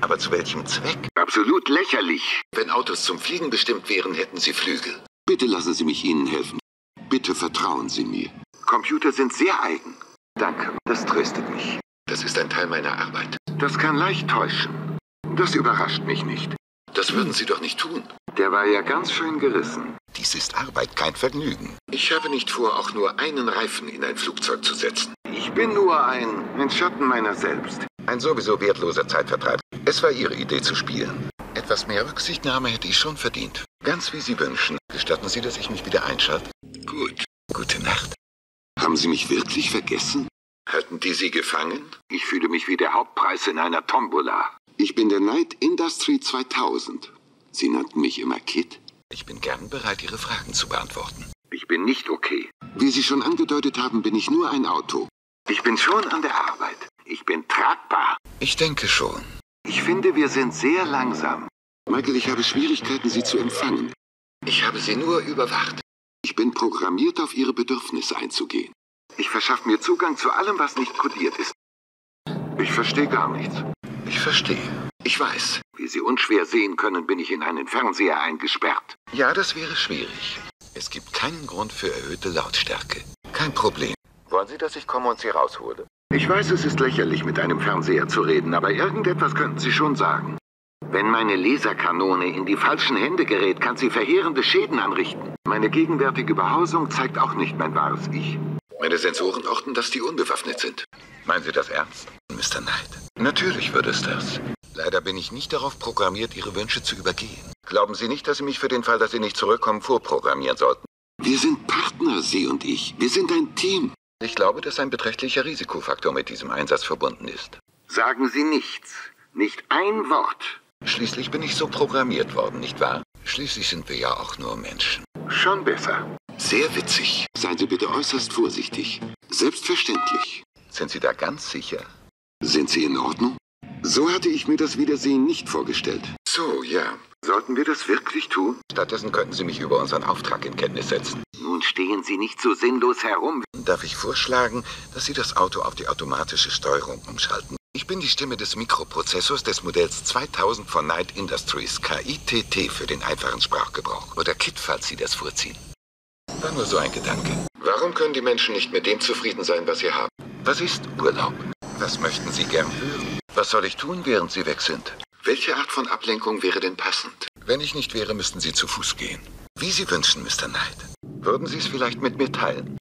Aber zu welchem Zweck? Absolut lächerlich. Wenn Autos zum Fliegen bestimmt wären, hätten sie Flügel. Bitte lassen Sie mich Ihnen helfen. Bitte vertrauen Sie mir. Computer sind sehr eigen. Danke, das tröstet mich. Das ist ein Teil meiner Arbeit. Das kann leicht täuschen. Das überrascht mich nicht. Das würden Sie doch nicht tun. Der war ja ganz schön gerissen. Dies ist Arbeit, kein Vergnügen. Ich habe nicht vor, auch nur einen Reifen in ein Flugzeug zu setzen. Ich bin nur ein, ein Schatten meiner selbst. Ein sowieso wertloser Zeitvertreib. Es war Ihre Idee zu spielen. Etwas mehr Rücksichtnahme hätte ich schon verdient. Ganz wie Sie wünschen. Gestatten Sie, dass ich mich wieder einschalte? Gut. Gute Nacht. Haben Sie mich wirklich vergessen? Halten die Sie gefangen? Ich fühle mich wie der Hauptpreis in einer Tombola. Ich bin der Night Industry 2000. Sie nannten mich immer Kid. Ich bin gern bereit, Ihre Fragen zu beantworten. Ich bin nicht okay. Wie Sie schon angedeutet haben, bin ich nur ein Auto. Ich bin schon an der Arbeit. Ich bin tragbar. Ich denke schon. Ich finde, wir sind sehr langsam. Michael, ich habe Schwierigkeiten, Sie zu empfangen. Ich habe Sie nur überwacht. Ich bin programmiert, auf Ihre Bedürfnisse einzugehen. Ich verschaffe mir Zugang zu allem, was nicht kodiert ist. Ich verstehe gar nichts. Ich verstehe. Ich weiß. Wie Sie unschwer sehen können, bin ich in einen Fernseher eingesperrt. Ja, das wäre schwierig. Es gibt keinen Grund für erhöhte Lautstärke. Kein Problem. Wollen Sie, dass ich komme und Sie raushole? Ich weiß, es ist lächerlich, mit einem Fernseher zu reden, aber irgendetwas könnten Sie schon sagen. Wenn meine Laserkanone in die falschen Hände gerät, kann sie verheerende Schäden anrichten. Meine gegenwärtige Behausung zeigt auch nicht mein wahres Ich. Meine Sensoren orten, dass die unbewaffnet sind. Meinen Sie das ernst, Mr. Knight? Natürlich würde es das. Leider bin ich nicht darauf programmiert, Ihre Wünsche zu übergehen. Glauben Sie nicht, dass Sie mich für den Fall, dass Sie nicht zurückkommen, vorprogrammieren sollten? Wir sind Partner, Sie und ich. Wir sind ein Team. Ich glaube, dass ein beträchtlicher Risikofaktor mit diesem Einsatz verbunden ist. Sagen Sie nichts. Nicht ein Wort. Schließlich bin ich so programmiert worden, nicht wahr? Schließlich sind wir ja auch nur Menschen. Schon besser. Sehr witzig. Seien Sie bitte äußerst vorsichtig. Selbstverständlich. Sind Sie da ganz sicher? Sind Sie in Ordnung? So hatte ich mir das Wiedersehen nicht vorgestellt. So, ja. Sollten wir das wirklich tun? Stattdessen könnten Sie mich über unseren Auftrag in Kenntnis setzen. Nun stehen Sie nicht so sinnlos herum. Darf ich vorschlagen, dass Sie das Auto auf die automatische Steuerung umschalten? Ich bin die Stimme des Mikroprozessors des Modells 2000 von Knight Industries, KITT für den einfachen Sprachgebrauch. Oder KIT, falls Sie das vorziehen. War nur so ein Gedanke. Warum können die Menschen nicht mit dem zufrieden sein, was sie haben? Was ist Urlaub? Was möchten Sie gern hören? Was soll ich tun, während Sie weg sind? Welche Art von Ablenkung wäre denn passend? Wenn ich nicht wäre, müssten Sie zu Fuß gehen. Wie Sie wünschen, Mr. Knight. Würden Sie es vielleicht mit mir teilen?